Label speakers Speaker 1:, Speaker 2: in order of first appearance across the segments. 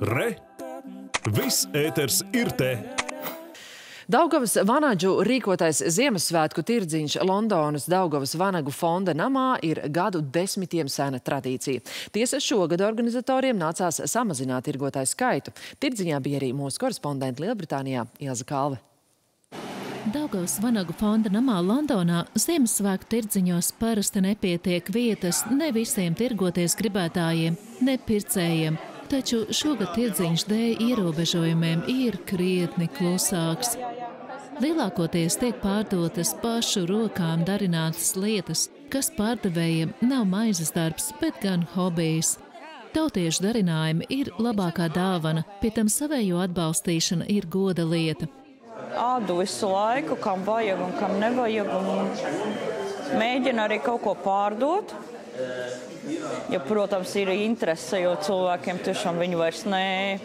Speaker 1: Re! Viss ēters ir te!
Speaker 2: Daugavas vanadžu rīkotais Ziemassvētku tirdziņš Londonas Daugavas vanagu fonda namā ir gadu desmitiem sena tradīcija. Tiesa šogad organizatoriem nācās samazināt tirgotāju skaitu. Tirdziņā bija arī mūsu korespondenti Lielbritānijā Ilza Kalve.
Speaker 3: Daugavas vanagu fonda namā Londonā Ziemassvētku tirdziņos parasti nepietiek vietas ne visiem tirgoties gribētājiem, ne pircējiem. Taču šogad tirdziņš dēļ ierobežojumiem ir krietni klusāks. Lielākoties tiek pārdotas pašu rokām darinātas lietas, kas pārdevējiem nav maizes darbs, bet gan hobijs. Tautiešu darinājumi ir labākā dāvana, pie tam savējo atbalstīšana ir goda lieta.
Speaker 4: Ādu visu laiku, kam vajag un kam nevajag, un mēģina arī kaut ko pārdot. Ja, protams, ir interese, jo cilvēkiem tiešām viņu vairs nē,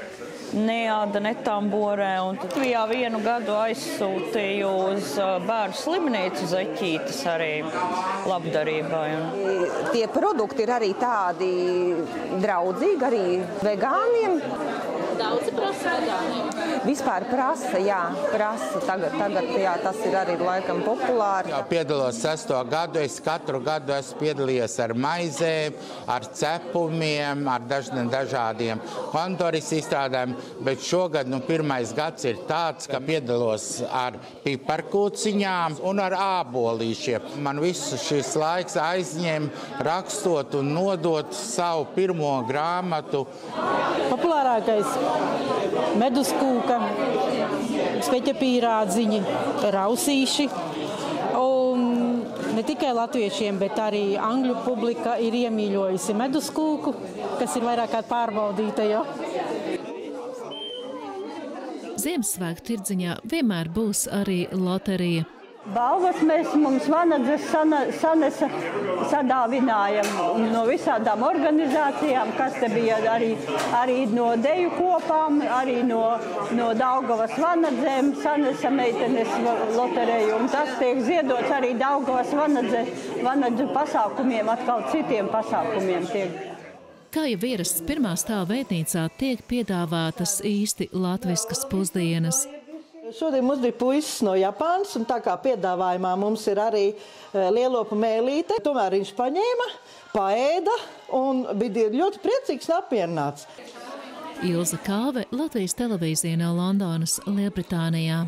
Speaker 4: neāda netamborē. Un tad bija vienu gadu aizsūtīju uz bērnu slimnīcu zeķītes arī labdarībai.
Speaker 5: Tie produkti ir arī tādi draudzīgi arī vegāniem.
Speaker 3: Vegāniem.
Speaker 5: Vispār prasa, jā, prasa. Tagad, tagad jā, tas ir arī laikam populāri.
Speaker 6: Jau piedalos sesto gadu, es katru gadu esmu piedalījies ar maizēm, ar cepumiem, ar dažniem dažādiem kontoris izstrādājumiem, bet šogad nu, pirmais gads ir tāds, ka piedalos ar piparkūciņām un ar ābolīšiem. Man visu šis laiks aizņem rakstot un nodot savu pirmo grāmatu.
Speaker 7: Populārākais meduskūka, speķapīrādziņi, rausīši. Un ne tikai latviešiem, bet arī angļu publika ir iemīļojusi meduskūku, kas ir vairāk kā pārbaudīta jau.
Speaker 3: Ziemassvētku tirdziņā vienmēr būs arī loterija.
Speaker 4: Balvas mēs mums vanadzes sanesa sadāvinājam no visādām organizācijām, kas te bija arī, arī no deju kopām, arī no, no Daugavas vanadzēm sanesa meitenes loterēju. Un tas tiek ziedots arī Daugavas vanadze, vanadzu pasākumiem, atkal citiem pasākumiem tiek.
Speaker 3: Kā jau ierasts pirmā stāva veidnīcā, tiek piedāvātas īsti latviskas pusdienas.
Speaker 7: Šodien mums bija puisis no Japānas, un tā kā piedāvājumā mums ir arī lielopa mēlīte, tomēr viņš paņēma, paēda un bija ļoti priecīgs un apmierināts.
Speaker 3: Ilza Kāve, Latvijas televīzija no Londonas, Lielbritānijā.